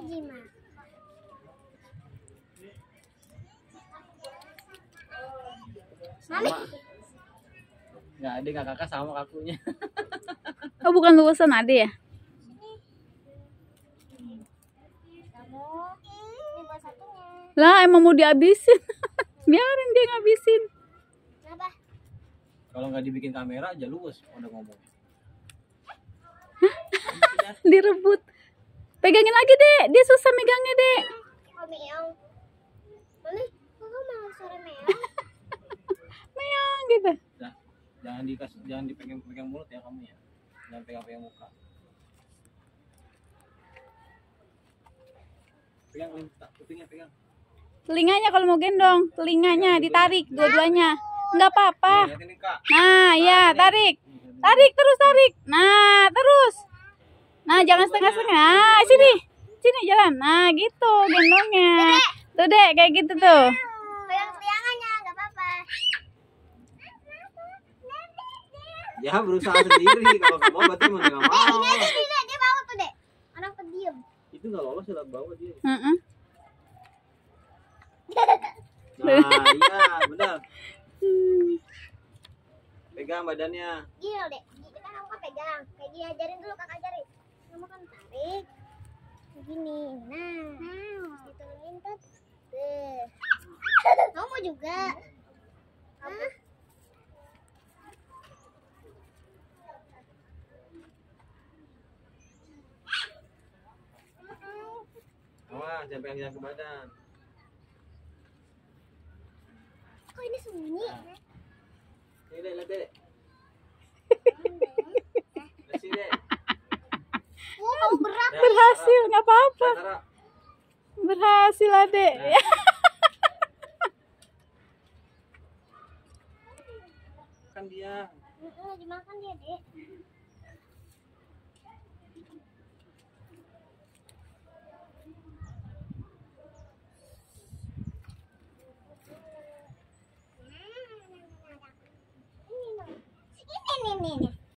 Hajima. Nggak ya, ada nggak kakak sama kakunya. oh bukan lulusan ada ya? Lah emang mau dihabisin. Biarin dia ngabisin. Kalau nggak dibikin kamera aja luwes udah ngomong. Direbut. Pegangin lagi dek. Dia susah megangnya dek. kok meong kok malah suara meong Meong gitu. Nah, jangan dikasih jangan dipegang pegang mulut ya kamu ya jangan pegang pegang muka pegang kupingnya pegang Telinganya kalau mau gendong, telinganya ditarik dua-duanya. Enggak apa-apa. Kak Nah, ya, tarik. Tarik terus tarik. Nah, terus. Nah, jangan setengah-setengah. Nah, sini. Sini jalan. Nah, gitu gendongnya. Tuh, Dek, kayak gitu tuh. ya berusaha sendiri kalau nggak mau berarti mau nggak mau tidak dia bawa tuh dek anak pendiam itu nggak lolos ya bawa dia Heeh. nah iya benar pegang badannya gini loh dek kita kamu kan pegang kayak gini ajarin dulu kakak ajarin begini nah diturunin tuh. Kamu mau juga Hah? awas jangan pegang ke badan. Kok ini sembunyi ini deh lihat deh Lihat sini deh oh kamu berat Ya, Berhasil, nggak apa-apa. Berhasil, Adek. kan dia. Mm-mm, lagi makan dia dek. Ini nih nih nih